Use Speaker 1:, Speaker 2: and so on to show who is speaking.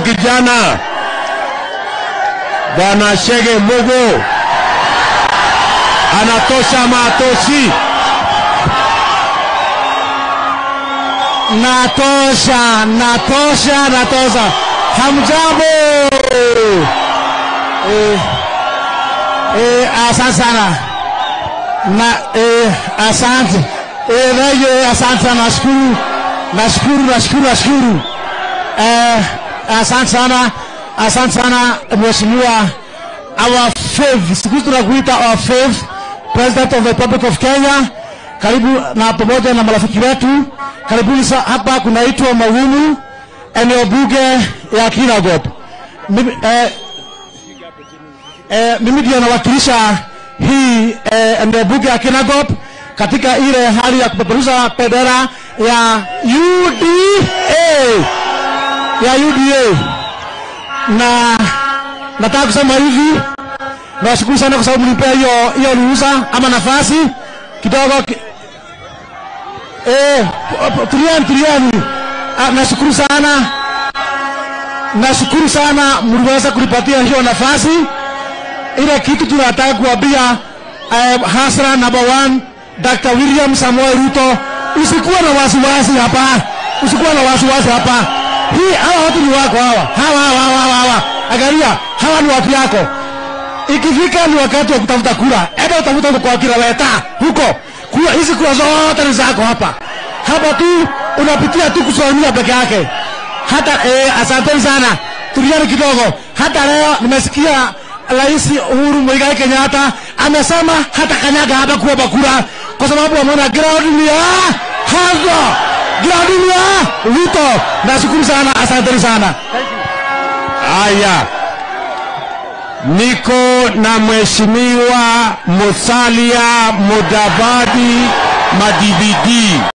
Speaker 1: kijana. Bwana Shege Mugo anatosha matoshi?
Speaker 2: Natosha, natosha, natosha. Hamjambo. Eh, eh, asante sana. Na eh, asante. Eh, rayo asante sana, nashukuru, nashukuru, nashukuru, nashukuru. Eh, asante sana, asante sana mheshimiwa our faith, siku tunakuita our faith, president of the Republic of Kenya. Karibu na pamoja na marafiki wetu, karibuni hapa kunaitwa Magumu, eneo bunge ya Kinagop. Mimi, eh, eh, mimi ndio nawakilisha hii eh, eneo bunge ya Kinagop katika ile hali ya kupeperusha bendera ya UDA ya UDA na nataka kusema hivi, nawashukuru sana kwa sababu mlipea hiyo hiyo ruhusa ama nafasi kidogo ki... eh, tuliani tuliani. Ah, nashukuru sana, nashukuru sana mliweza kulipatia hiyo nafasi. Ile kitu tunataka kuambia eh, hasra number one, Dr. William Samoei Ruto, usikuwa na wasiwasi hapa, usikuwa na wasiwasi hapa. Hii hawa watu ni wako hawa hawa hawa hawa, hawa. Angalia, hawa ni watu yako. Ikifika ni wakati wa kutafuta kura, enda utafuta kwa kila weta huko. Kura hizi kura zote ni zako hapa. Hapa tu unapitia tu kusimamia peke yake. Hata eh, asanteni sana. Tuliani kidogo. Hata leo nimesikia Rais Uhuru Muigai Kenyatta amesema hata kanyaga hapa kuomba kura kwa sababu ameona ground ni hazo. Ya Ruto. Nashukuru sana, asanteni sana.
Speaker 1: Haya, niko na mheshimiwa Musalia Mudavadi Madividi.